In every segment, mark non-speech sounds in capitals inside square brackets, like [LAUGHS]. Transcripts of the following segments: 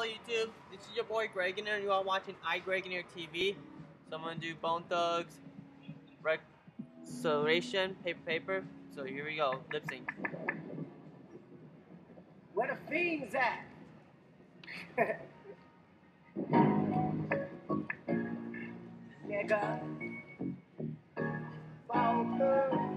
hello YouTube. This is your boy Graeginator, and you are watching iGraeginator TV. So I'm gonna do Bone Thugs, Resurrection, Paper Paper. So here we go, lip sync. Where the fiends at? [LAUGHS] Nigga. Bone Thugs.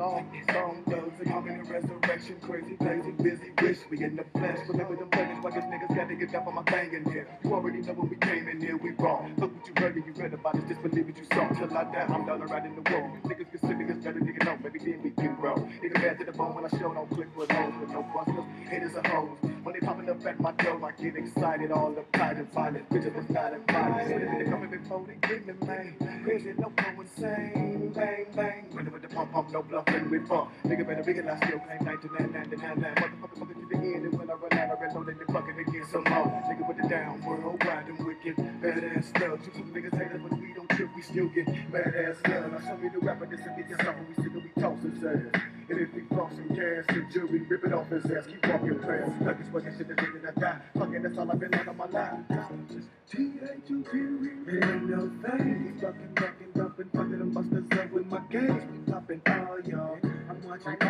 Thought we fell coming in resurrection. Crazy, crazy, busy, wish we in the flesh. Remember them players, why these niggas got to get down for my thing in here. You already know when we came in here, we wrong. Look what you heard and you read about us, just believe what you saw. Till I die, I'm down right in the world. Niggas consider us better than you know, maybe then we can grow. Nigga bad to the bone when I show no click with hoes with no busters. Haters are hoes. When they popping up at my door, I get excited. All the pride and violence, bitches was not invited. They coming before they get me, man. Crazy, no go insane. Bang, bang. When with the pump, pump, no bluffing, we bump. Nigga better realize still claim 1999. Motherfucker, to the end. And when I run out, I reload and they fucking again some more. Nigga with the down, worldwide and wicked. Badass stuff. You some niggas hate us, but we don't trip, we still get badass love. Now show me the rapper, and get this something we still be toss his ass. And if he cross some gas and jury, rip it off his ass, keep walking past. Like it's fucking shit that nigga that die. Fucking that's all I've been on in my life. T-H-U-P-E, it ain't no thing. Fucking, fucking, dumping, fucking them busters up with my games. Popping all y'all. I'm watching.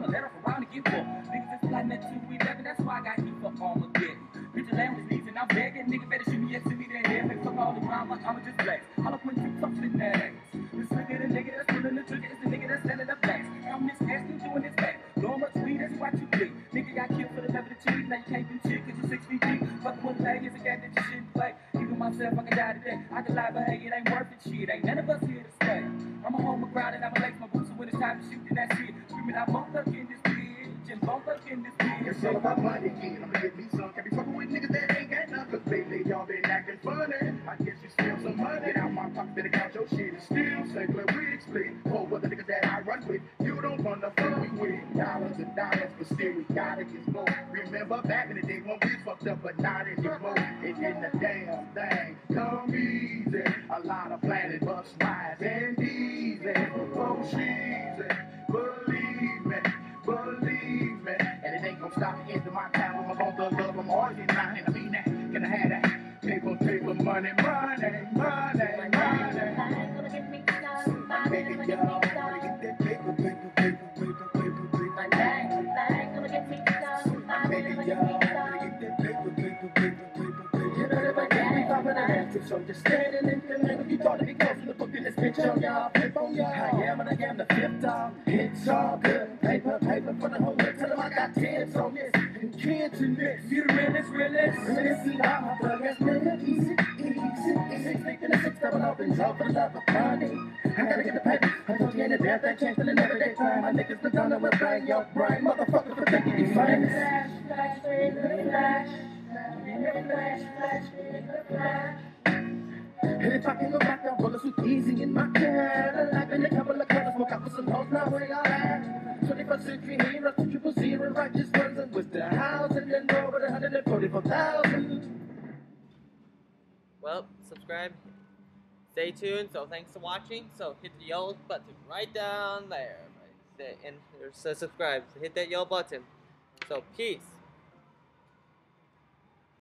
Land was leaving, I'm begging. Nigga better shoot me, yes, send me that head. Man, fuck all the drama, I'ma just blast. I'll point you than that ass. This nigga, the nigga that's pulling the trigger, is the nigga that's selling the facts. I'm this ass still doing this back. Blowing much weed, that's what you do. Nigga got killed for the love of the cheese, now you can't do shit, cause you six feet deep. Fuck one thing, is a game that you shouldn't play. Even myself, I can die today. I can lie, but hey, it ain't worth it, shit. Ain't none of us here to stay. I'ma hold my ground and I'ma lace my boots, so when it's time to shoot, then that's it. Screaming, I'm both up in this bitch, and both up in this bitch. It's all about money, kid. Lately y'all been acting funny. I guess you steal some money. Get out my pocket, better count your shit. And still clear wig split. Oh, what the niggas that I run with, you don't wanna fuck with. Dollars and dollars, but still we gotta get more. Remember back in the day when we fucked up, but not anymore. And in the damn thing come easy. A lot of planet bus rides and easy. Paper, money, money, money, money. Nigga, y'all, get that paper, paper, paper, paper, paper, paper, Nigga, y'all, get that paper, paper, paper, paper, paper, So I'm just standing in the middle, you thought to be to the book in this bitch on y'all, flip on y'all. I am and I am the fifth dog. It's all good. Paper, paper for the whole world. Tell them I got tens on this and in this. You the realest, realest. See how my plug has nigga. Easy, easy, easy. Six, six, and a six, double up and drop for the love of money. I gotta get the. I told you ain't a damn thing changed in an everyday time. My niggas been done with brain, your brain, motherfucker, for thinking you famous. Flash, flash, the flash. Flash, flash, flash. And if I back, I'll roll with easy in my Cadillac. At? 21st century heroes, two triple zero, righteous ones, and with the house, and then roll with 144,000. Well, subscribe. Stay tuned. So thanks for watching. So hit the yellow button right down there. And there's a subscribe. So hit that yellow button. So peace.